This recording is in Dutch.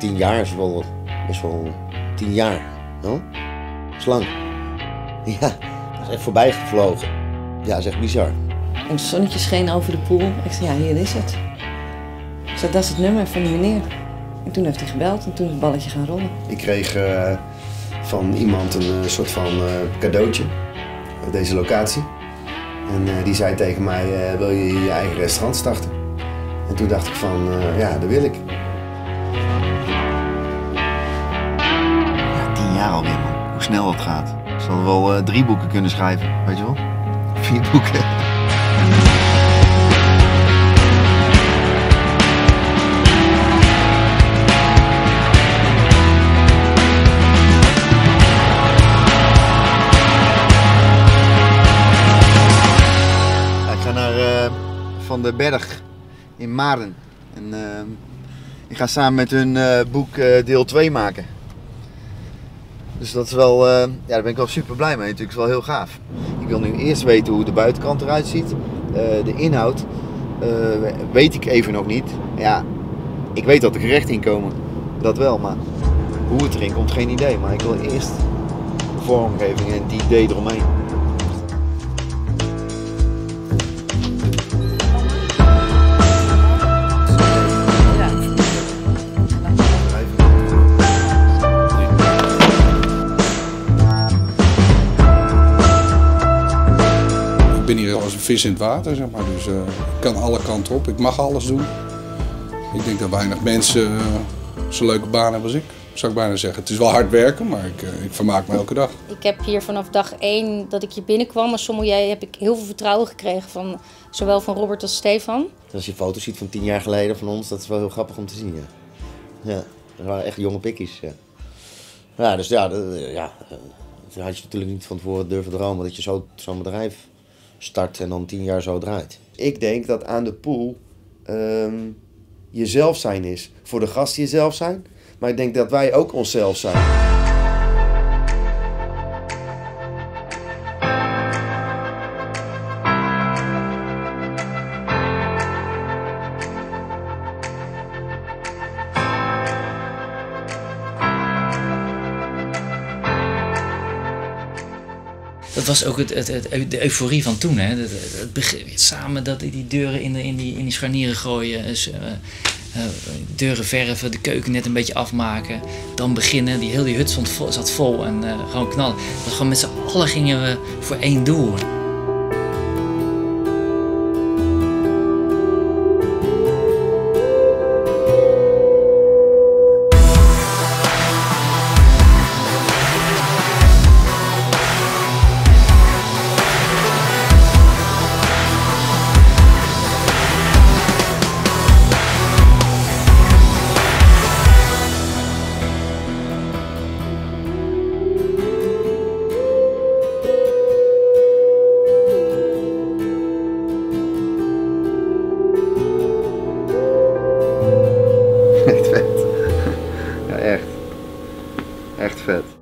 tien jaar is wel best wel tien jaar. No? is lang. Ja, dat is echt voorbij gevlogen. Ja, dat is echt bizar. En het zonnetje scheen over de poel. Ik zei, ja, hier is het. Ik zei, dat is het nummer van die meneer. En toen heeft hij gebeld en toen is het balletje gaan rollen. Ik kreeg uh, van iemand een uh, soort van uh, cadeautje. Deze locatie. En die zei tegen mij, wil je je eigen restaurant starten? En toen dacht ik van, ja, dat wil ik. Jaar alweer man. Hoe snel het gaat. Ik zal wel drie boeken kunnen schrijven, weet je wel? Vier boeken. van de Berg in Maren. En, uh, ik ga samen met hun boek deel 2 maken. Dus dat is wel, ja, daar ben ik wel super blij mee. Natuurlijk is wel heel gaaf. Ik wil nu eerst weten hoe de buitenkant eruit ziet. de inhoud weet ik even nog niet. Ja, ik weet dat er gerechten in komen. Dat wel, maar hoe het erin komt, geen idee. Maar ik wil eerst de vormgeving en het idee eromheen. Als een vis in het water, zeg maar. Dus uh, ik kan alle kanten op. Ik mag alles doen. Ik denk dat weinig mensen uh, zo'n leuke baan hebben als ik. Zou ik bijna zeggen. Het is wel hard werken, maar ik, uh, ik vermaak me elke dag. Ik heb hier vanaf dag één dat ik hier binnenkwam als sommelier heb ik heel veel vertrouwen gekregen van zowel van Robert als Stefan. Als je foto's ziet van tien jaar geleden van ons, dat is wel heel grappig om te zien. Ja, ja dat waren echt jonge pikkies. Ja, ja dus ja, dat, ja, dat had je natuurlijk niet van tevoren durven dromen dat je zo'n zo bedrijf start en dan tien jaar zo draait. Ik denk dat aan de pool um, jezelf zijn is. Voor de gasten jezelf zijn. Maar ik denk dat wij ook onszelf zijn. Dat was ook het, het, de euforie van toen. Hè? Het, het samen dat, die deuren in, in, die, in die scharnieren gooien. Dus, uh, uh, deuren verven, de keuken net een beetje afmaken. Dan beginnen. Die hele hut zat vol en uh, gewoon knallen. gewoon met z'n allen gingen we voor één doel. Echt vet.